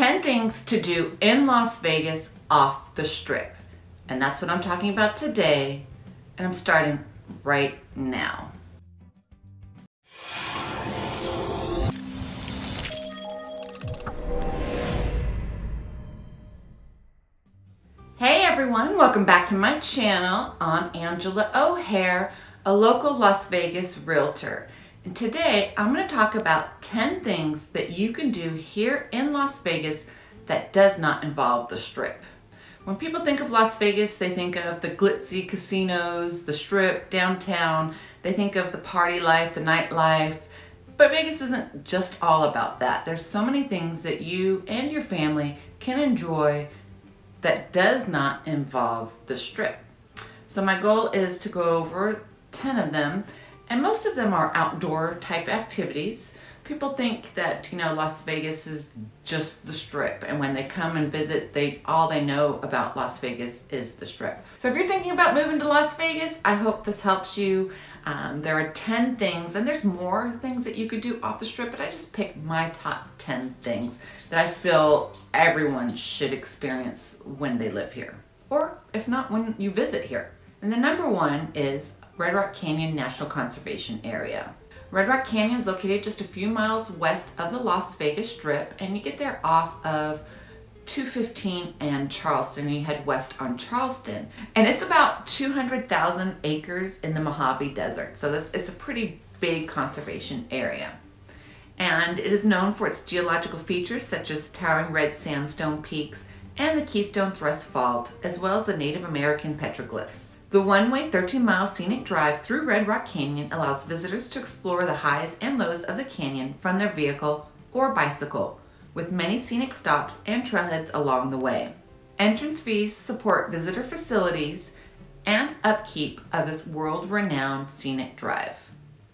10 things to do in Las Vegas off the strip. And that's what I'm talking about today. And I'm starting right now. Hey everyone, welcome back to my channel. I'm Angela O'Hare, a local Las Vegas realtor. And today I'm going to talk about 10 things that you can do here in Las Vegas that does not involve the strip. When people think of Las Vegas, they think of the glitzy casinos, the strip, downtown. They think of the party life, the nightlife. But Vegas isn't just all about that. There's so many things that you and your family can enjoy that does not involve the strip. So my goal is to go over 10 of them and most of them are outdoor type activities. People think that, you know, Las Vegas is just the strip and when they come and visit, they all they know about Las Vegas is the strip. So if you're thinking about moving to Las Vegas, I hope this helps you. Um, there are 10 things and there's more things that you could do off the strip, but I just picked my top 10 things that I feel everyone should experience when they live here. Or if not, when you visit here. And the number one is Red Rock Canyon National Conservation Area. Red Rock Canyon is located just a few miles west of the Las Vegas Strip and you get there off of 215 and Charleston you head west on Charleston. And it's about 200,000 acres in the Mojave Desert. So this it's a pretty big conservation area. And it is known for its geological features such as towering red sandstone peaks and the Keystone Thrust Fault, as well as the Native American petroglyphs. The one-way 13-mile scenic drive through Red Rock Canyon allows visitors to explore the highs and lows of the canyon from their vehicle or bicycle, with many scenic stops and trailheads along the way. Entrance fees support visitor facilities and upkeep of this world-renowned scenic drive.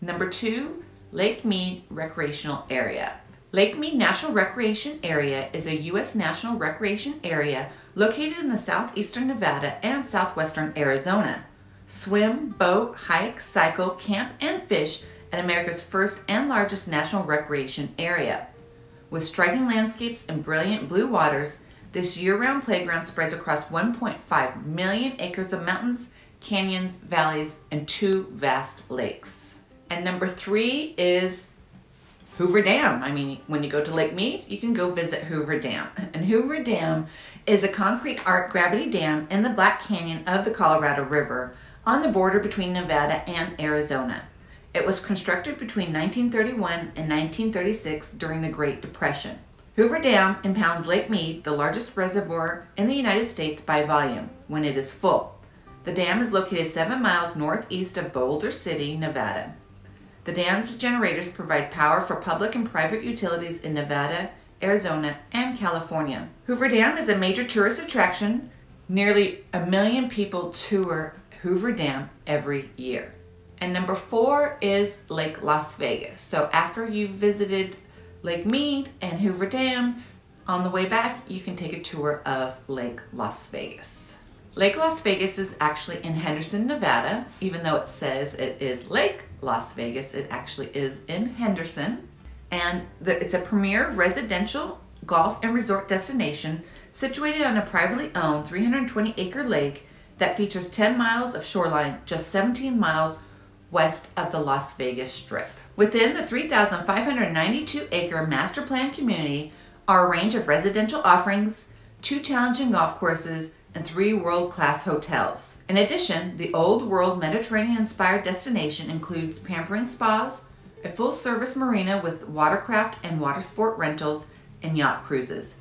Number two, Lake Mead Recreational Area. Lake Mead National Recreation Area is a U.S. national recreation area located in the southeastern Nevada and southwestern Arizona. Swim, boat, hike, cycle, camp, and fish at America's first and largest national recreation area. With striking landscapes and brilliant blue waters, this year-round playground spreads across 1.5 million acres of mountains, canyons, valleys, and two vast lakes. And number three is Hoover Dam. I mean, when you go to Lake Mead, you can go visit Hoover Dam. And Hoover Dam is a concrete arc gravity dam in the Black Canyon of the Colorado River on the border between Nevada and Arizona. It was constructed between 1931 and 1936 during the Great Depression. Hoover Dam impounds Lake Mead, the largest reservoir in the United States by volume, when it is full. The dam is located seven miles northeast of Boulder City, Nevada. The dam's generators provide power for public and private utilities in Nevada, Arizona, and California. Hoover Dam is a major tourist attraction. Nearly a million people tour Hoover Dam every year. And number four is Lake Las Vegas. So after you've visited Lake Mead and Hoover Dam, on the way back, you can take a tour of Lake Las Vegas. Lake Las Vegas is actually in Henderson, Nevada, even though it says it is Lake Las Vegas. It actually is in Henderson. And the, it's a premier residential golf and resort destination situated on a privately owned 320 acre lake that features 10 miles of shoreline just 17 miles west of the Las Vegas Strip. Within the 3,592 acre master plan community are a range of residential offerings, two challenging golf courses, and three world-class hotels. In addition, the Old World Mediterranean-inspired destination includes pampering spas, a full-service marina with watercraft and water sport rentals, and yacht cruises,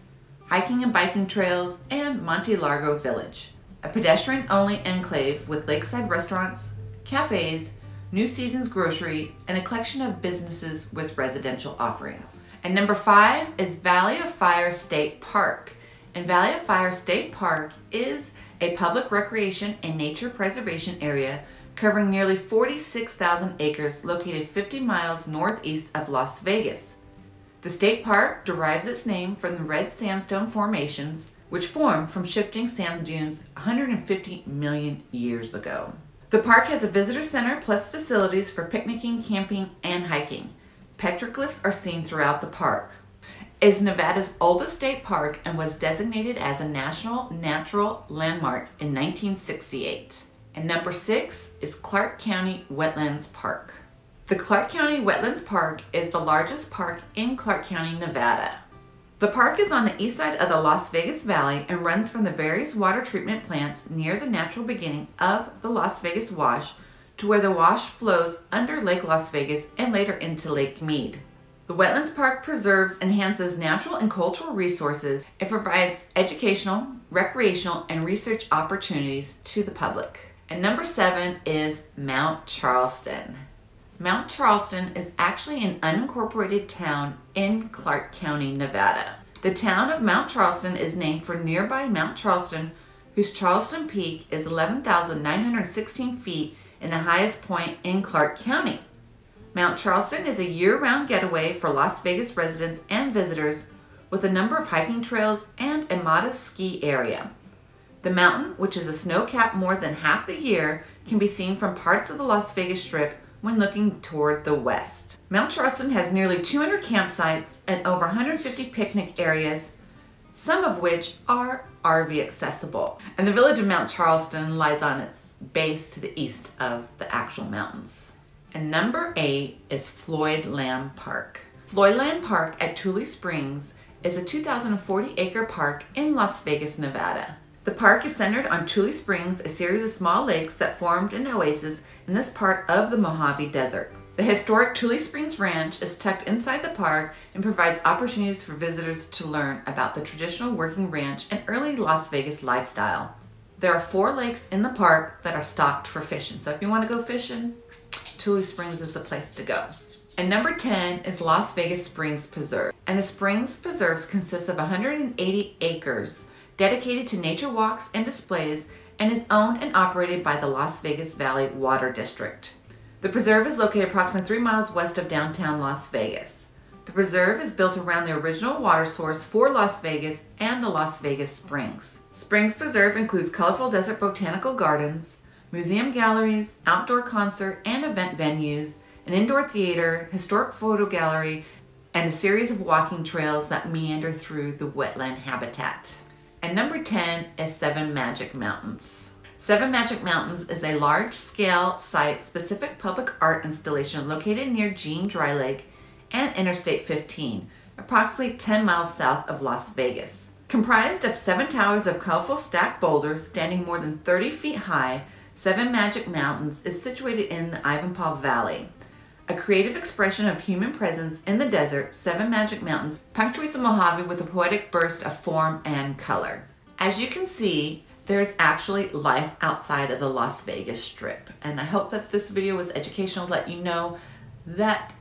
hiking and biking trails, and MonteLago Village, a pedestrian-only enclave with lakeside restaurants, cafes, New Seasons Grocery, and a collection of businesses with residential offerings. And number five is Valley of Fire State Park. And Valley of Fire State Park is a public recreation and nature preservation area covering nearly 46,000 acres located 50 miles northeast of Las Vegas. The state park derives its name from the red sandstone formations which formed from shifting sand dunes 150 million years ago. The park has a visitor center plus facilities for picnicking, camping, and hiking. Petroglyphs are seen throughout the park. Is Nevada's oldest state park and was designated as a National Natural Landmark in 1968. And number six is Clark County Wetlands Park. The Clark County Wetlands Park is the largest park in Clark County, Nevada. The park is on the east side of the Las Vegas Valley and runs from the various water treatment plants near the natural beginning of the Las Vegas Wash to where the wash flows under Lake Las Vegas and later into Lake Mead. The Wetlands Park preserves, enhances natural and cultural resources, and provides educational, recreational, and research opportunities to the public. And number seven is Mount Charleston. Mount Charleston is actually an unincorporated town in Clark County, Nevada. The town of Mount Charleston is named for nearby Mount Charleston, whose Charleston Peak is 11,916 feet and the highest point in Clark County. Mount Charleston is a year-round getaway for Las Vegas residents and visitors with a number of hiking trails and a modest ski area. The mountain, which is a snow-capped more than half the year, can be seen from parts of the Las Vegas Strip when looking toward the west. Mount Charleston has nearly 200 campsites and over 150 picnic areas, some of which are RV accessible. And the village of Mount Charleston lies on its base to the east of the actual mountains. And number eight is Floyd Lamb Park. Floyd Lamb Park at Tule Springs is a 2,040 acre park in Las Vegas, Nevada. The park is centered on Tule Springs, a series of small lakes that formed an oasis in this part of the Mojave Desert. The historic Tule Springs Ranch is tucked inside the park and provides opportunities for visitors to learn about the traditional working ranch and early Las Vegas lifestyle. There are four lakes in the park that are stocked for fishing, so if you want to go fishing, Tule Springs is the place to go. And number 10 is Las Vegas Springs Preserve. And the Springs Preserves consists of 180 acres dedicated to nature walks and displays, and is owned and operated by the Las Vegas Valley Water District. The preserve is located approximately three miles west of downtown Las Vegas. The preserve is built around the original water source for Las Vegas and the Las Vegas Springs. Springs Preserve includes colorful desert botanical gardens, museum galleries, outdoor concert and event venues, an indoor theater, historic photo gallery, and a series of walking trails that meander through the wetland habitat. And number 10 is Seven Magic Mountains. Seven Magic Mountains is a large-scale site-specific public art installation located near Jean Dry Lake and Interstate 15, approximately 10 miles south of Las Vegas. Comprised of seven towers of colorful stacked boulders standing more than 30 feet high, Seven Magic Mountains is situated in the Ivanpah Valley. A creative expression of human presence in the desert, Seven Magic Mountains punctuates the Mojave with a poetic burst of form and color. As you can see, there's actually life outside of the Las Vegas Strip. And I hope that this video was educational to let you know that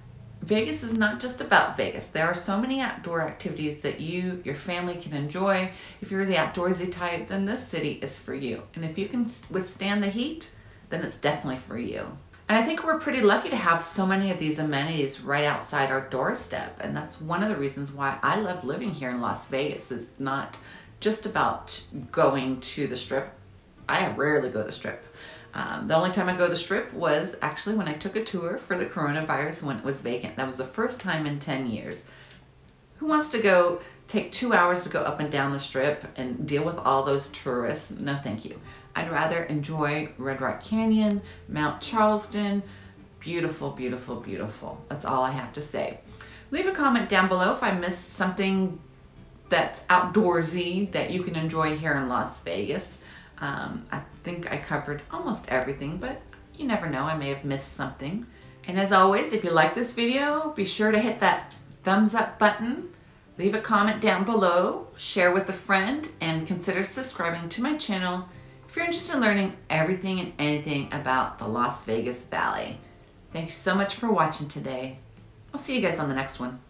Vegas is not just about Vegas. There are so many outdoor activities that you, your family can enjoy. If you're the outdoorsy type, then this city is for you. And if you can withstand the heat, then it's definitely for you. And I think we're pretty lucky to have so many of these amenities right outside our doorstep. And that's one of the reasons why I love living here in Las Vegas is not just about going to the strip. I rarely go to the strip. Um, the only time I go to the strip was actually when I took a tour for the coronavirus when it was vacant. That was the first time in 10 years. Who wants to go take two hours to go up and down the strip and deal with all those tourists? No, thank you. I'd rather enjoy Red Rock Canyon, Mount Charleston. Beautiful, beautiful, beautiful. That's all I have to say. Leave a comment down below if I missed something that's outdoorsy that you can enjoy here in Las Vegas. Um, I think I covered almost everything, but you never know, I may have missed something. And as always, if you like this video, be sure to hit that thumbs up button, leave a comment down below, share with a friend, and consider subscribing to my channel if you're interested in learning everything and anything about the Las Vegas Valley. Thanks so much for watching today. I'll see you guys on the next one.